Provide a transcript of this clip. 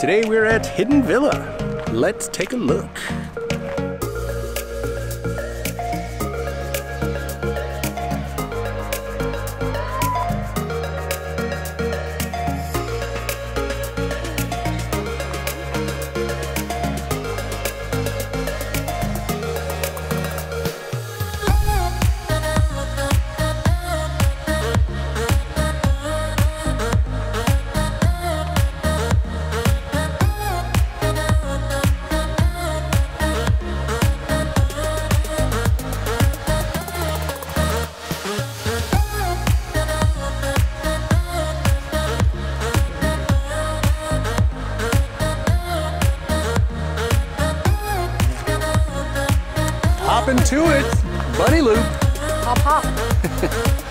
Today we're at Hidden Villa. Let's take a look. Hop into it, bunny loop. Hop, hop.